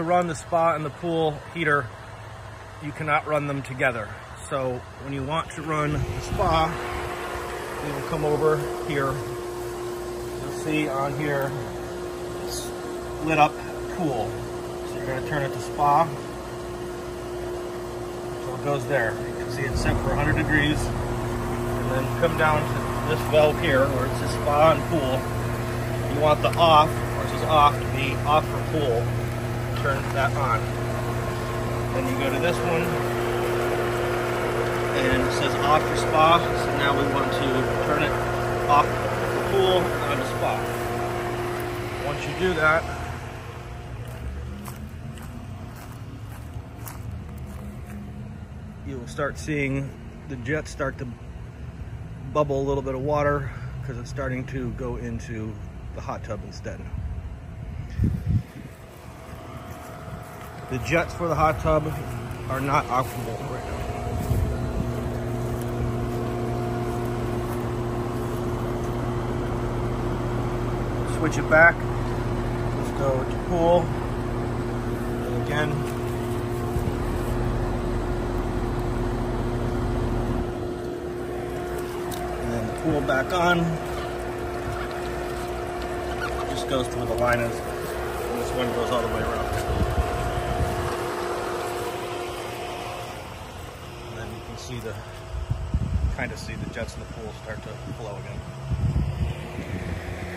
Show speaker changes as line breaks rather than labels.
to run the spa and the pool heater, you cannot run them together. So when you want to run the spa, you will come over here. You'll see on here, it's lit up pool. So you're gonna turn it to spa. So it goes there. You can see it's set for 100 degrees. And then come down to this valve here where it says spa and pool. You want the off, it says off, to be off for pool. Turn that on. Then you go to this one, and it says off for spa. So now we want to turn it off for pool on the spa. Once you do that, you will start seeing the jet start to bubble a little bit of water because it's starting to go into the hot tub instead. The jets for the hot tub are not operable right now. Switch it back. Let's go to pool. And again, and then the pool back on. Just goes to where the line is. And this one goes all the way around. And then you can see the, kind of see the jets in the pool start to flow again.